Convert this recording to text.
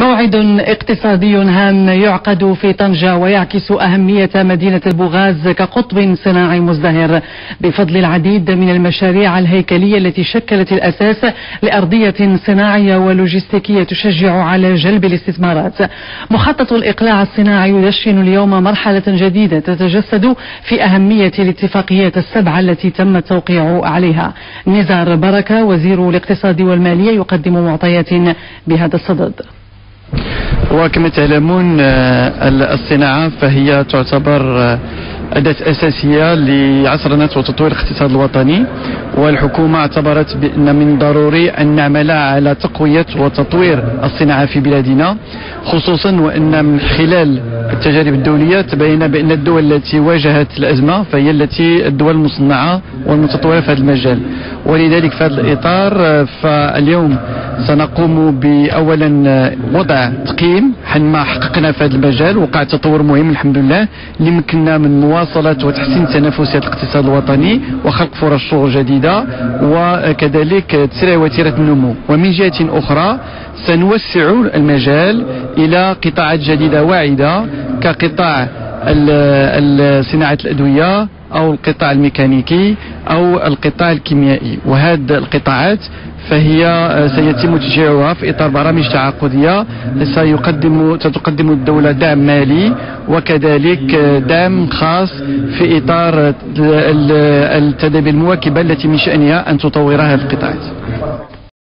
موعد اقتصادي هام يعقد في طنجة ويعكس أهمية مدينة البوغاز كقطب صناعي مزدهر. بفضل العديد من المشاريع الهيكلية التي شكلت الأساس لأرضية صناعية ولوجستيكية تشجع على جلب الاستثمارات. مخطط الإقلاع الصناعي يدشن اليوم مرحلة جديدة تتجسد في أهمية الاتفاقيات السبعة التي تم التوقيع عليها. نزار بركة وزير الاقتصاد والمالية يقدم معطيات بهذا الصدد. وكما تعلمون آه، الصناعة فهي تعتبر آه، أداة أساسية لعصرنة وتطوير الاقتصاد الوطني. والحكومة اعتبرت بأن من ضروري أن نعمل على تقوية وتطوير الصناعة في بلادنا خصوصا وأن من خلال التجارب الدولية تبين بأن الدول التي واجهت الأزمة فهي التي الدول المصنعة والمتطورة في هذا المجال. ولذلك في هذا الإطار فاليوم سنقوم بأولا وضع تقييم حن ما حققنا في هذا المجال. وقع تطور مهم الحمد لله. اللي مكننا من مواصلة وتحسين تنافسية الاقتصاد الوطني وخلق فرص شغل جديدة وكذلك تسريع وتيرة النمو. ومن جهة أخرى سنوسع المجال إلى قطاعات جديدة واعدة كقطاع صناعة الأدوية أو القطاع الميكانيكي أو القطاع الكيميائي. وهذه القطاعات فهي آه، سيتم تشجيعها في إطار برامج تعاقدية. سيقدم ستقدم الدولة دعم مالي وكذلك آه، دعم خاص في إطار التدابير المواكبة التي من شأنها أن تطور هذه القطاعات.